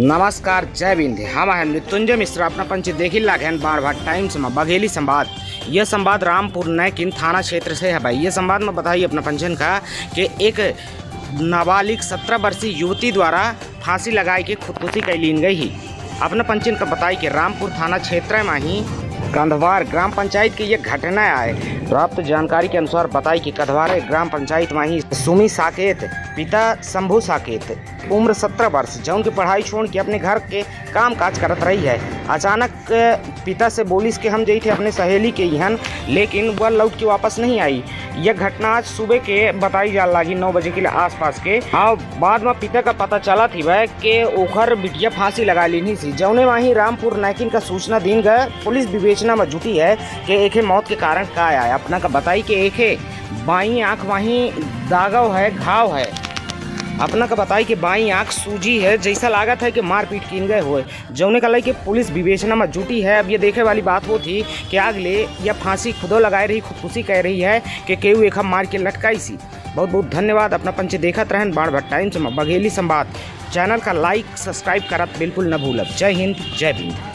नमस्कार, जय बिंद हम हैं मृत्युंजय मिश्रा। अपना पंच देखी लागन बाढ़ बार टाइम्स में बघेली संवाद। यह संवाद रामपुर नैकिन थाना क्षेत्र से है भाई। यह संवाद में बताइए अपना पंचन का कि एक नाबालिग सत्रह वर्षीय युवती द्वारा फांसी लगाई के खुदकुशी कर लीन गई ही। अपना पंचन का बताई कि रामपुर थाना क्षेत्र में ही कंधवार ग्राम पंचायत की ये घटना आए। प्राप्त जानकारी के अनुसार बताई कि कंधवार ग्राम पंचायत में ही सुमी साकेत, पिता शंभू साकेत, उम्र सत्रह वर्ष, जौन की पढ़ाई छोड़ के अपने घर के काम काज करत रही है। अचानक पिता से बोलिस कि हम जई थे अपने सहेली के यहाँ लेकिन वह लौट के वापस नहीं आई। यह घटना आज सुबह के बताई जा लगी नौ बजे के आसपास के। और बाद में पिता का पता चला थी वह कि ओखर बिटिया फांसी लगा ली नहीं थी। जौने वहीं रामपुर नायकिन का सूचना दिन गए पुलिस विवेचना में जुटी है कि एक मौत के कारण का आया। अपना का बताई कि एक बाई आँख वहीं दागव है, घाव है। अपना का बताई कि बाई आँख सूजी है, जैसा लागत है कि मारपीट किन गए हुए। जौने का लई कि पुलिस विवेचना में जुटी है। अब ये देखे वाली बात वो थी कि आगले या फांसी खुदो लगाए रही, खुदकुशी कह रही है कि केहू एक मार के लटकाई सी। बहुत बहुत धन्यवाद। अपना पंच देखत रहन। बाढ़ भट्ट टाइम्स में बघेली संवाद। चैनल का लाइक, सब्सक्राइब करत बिल्कुल न भूलब जय हिंद, जय भीम।